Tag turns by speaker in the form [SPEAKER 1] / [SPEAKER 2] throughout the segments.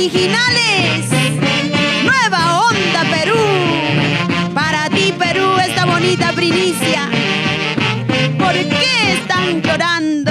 [SPEAKER 1] originales. Nueva Onda Perú. Para ti, Perú, esta bonita primicia. ¿Por qué están llorando?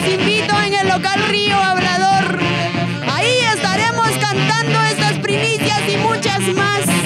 [SPEAKER 1] les invito en el local Río Hablador. Ahí estaremos cantando estas primicias y muchas más.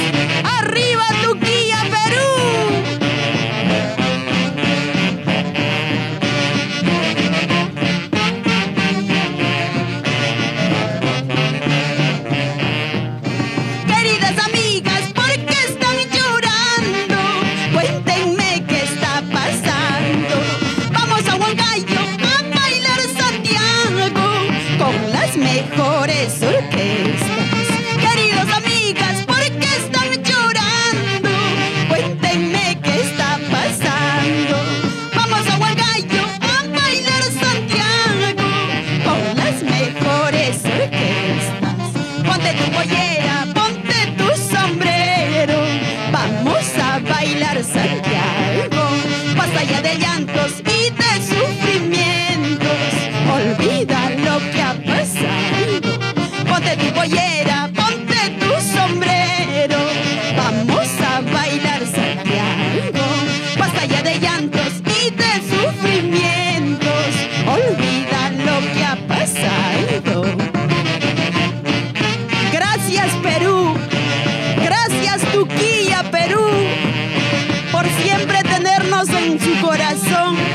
[SPEAKER 1] en su corazón.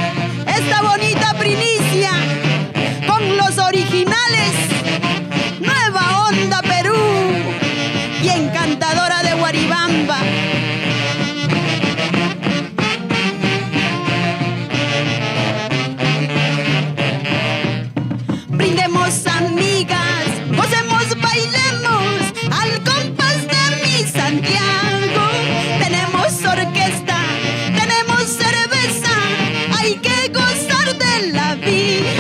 [SPEAKER 1] la vie.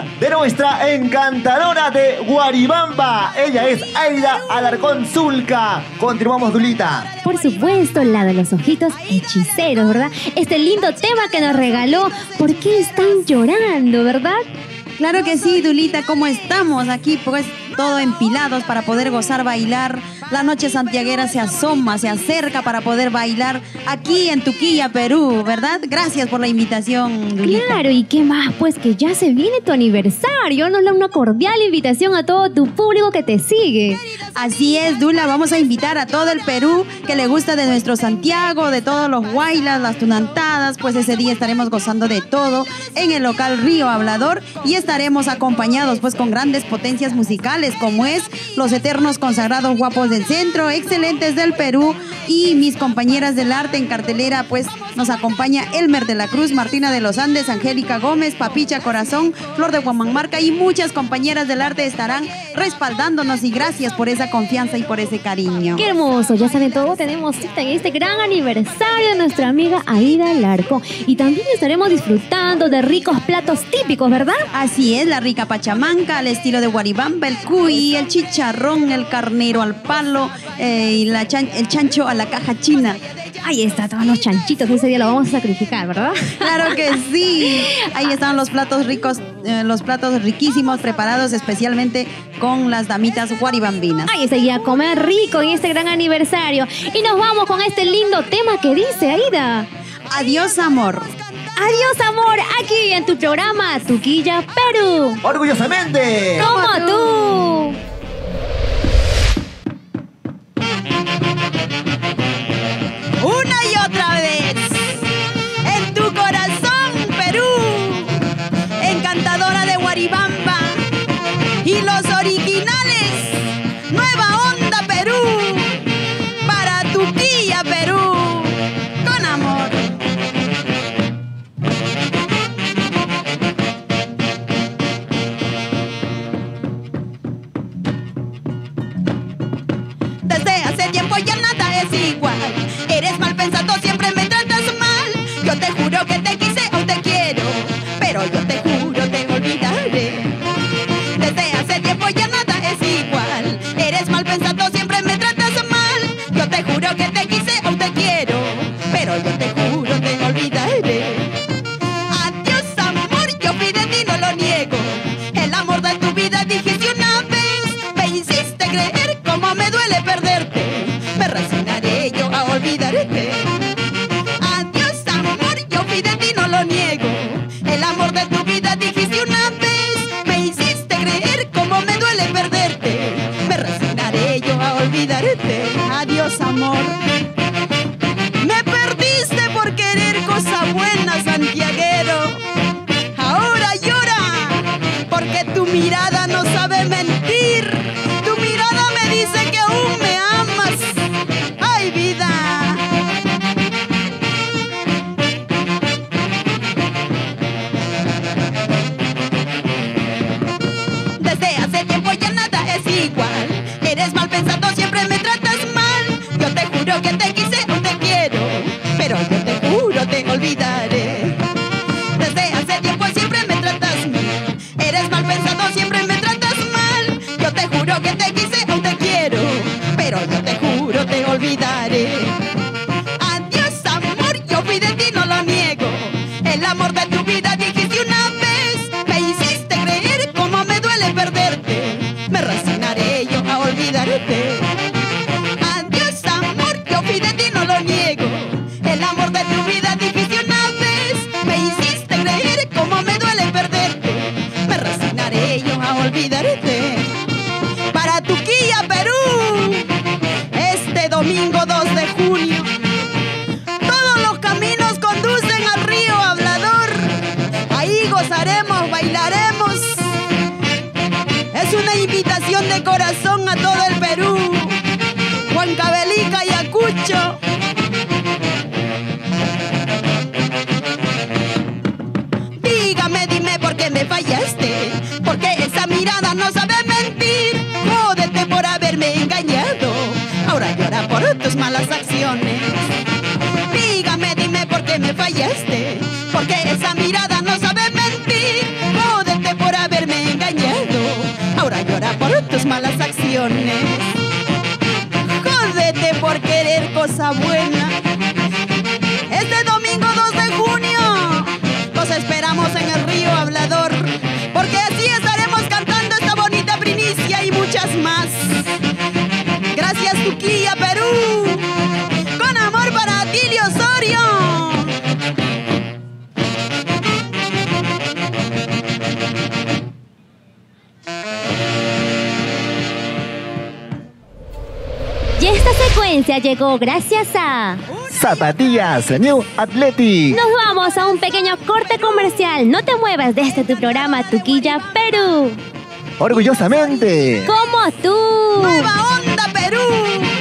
[SPEAKER 1] de
[SPEAKER 2] nuestra encantadora de Guaribamba. Ella es Aida Alarcón Zulca. Continuamos, Dulita.
[SPEAKER 3] Por supuesto, la de los ojitos hechiceros, ¿verdad? Este lindo tema que nos regaló. ¿Por qué están llorando, verdad?
[SPEAKER 1] Claro que sí, Dulita, ¿cómo estamos aquí? Pues
[SPEAKER 4] todo empilados para poder gozar, bailar. La noche santiaguera se asoma, se acerca para poder bailar aquí en Tuquilla, Perú, ¿verdad? Gracias por la invitación, Dulita.
[SPEAKER 3] Claro, y qué más, pues que ya se viene tu aniversario. Nos da una cordial invitación a todo tu público que te sigue.
[SPEAKER 4] Así es, Dula, vamos a invitar a todo el Perú que le gusta de nuestro Santiago, de todos los guaylas, las tunantadas, pues ese día estaremos gozando de todo en el local Río Hablador y estaremos acompañados pues con grandes potencias musicales como es los eternos consagrados guapos del centro, excelentes del Perú y mis compañeras del arte en cartelera pues nos acompaña Elmer de la Cruz, Martina de los Andes, Angélica Gómez, Papicha Corazón, Flor de Guamanmarca y muchas compañeras del arte estarán respaldándonos y gracias por esa confianza y por ese cariño.
[SPEAKER 3] Qué hermoso, ya saben todo, tenemos cita en este gran aniversario de nuestra amiga Aida Larco. Y también estaremos disfrutando de ricos platos típicos, ¿verdad?
[SPEAKER 4] Así es, la rica pachamanca al estilo de Guaribamba, el cuy, el chicharrón, el carnero al palo eh, y la chan- el chancho a la caja china.
[SPEAKER 3] Ahí está, todos los chanchitos, ese día lo vamos a sacrificar, ¿verdad?
[SPEAKER 4] Claro que sí. Ahí están los platos ricos, eh, los platos riquísimos preparados especialmente con las damitas guaribambinas.
[SPEAKER 3] Ahí seguía a comer rico en este gran aniversario. Y nos vamos con este lindo tema que dice Aida.
[SPEAKER 4] Adiós, amor.
[SPEAKER 3] Adiós, amor, aquí en tu programa Tuquilla Perú.
[SPEAKER 2] Orgullosamente.
[SPEAKER 3] Como tú.
[SPEAKER 1] Pensado, siempre me tratas mal. Yo te juro que te quise o te quiero, pero yo te juro te olvidaré. Desde hace tiempo ya nada es igual. Eres mal pensado, siempre me tratas mal. Yo te juro que te quise o te quiero, pero yo te juro te olvidaré. Adiós amor, yo fui de ti, no lo niego. El amor de tu vida dijiste Adiós amor, yo fui de ti, no lo niego. El amor de tu vida dijiste una vez. Me hiciste creer cómo me duele perderte. Me resignaré yo a olvidarte. cool. Por tus malas acciones. Dígame, dime por qué me fallaste. Porque esa mirada no sabe mentir. Jódete por haberme engañado. Ahora llora por tus malas acciones. Jódete por querer cosa buena. Azuquilla, Perú. Con amor para Tilio Osorio. Y esta
[SPEAKER 3] secuencia llegó gracias a...
[SPEAKER 2] Zapatillas New Athletic.
[SPEAKER 3] Nos vamos a un pequeño corte comercial. No te muevas desde este tu programa Tuquilla Perú.
[SPEAKER 2] Orgullosamente.
[SPEAKER 3] Con tú.
[SPEAKER 1] ¡Nueva onda, Perú!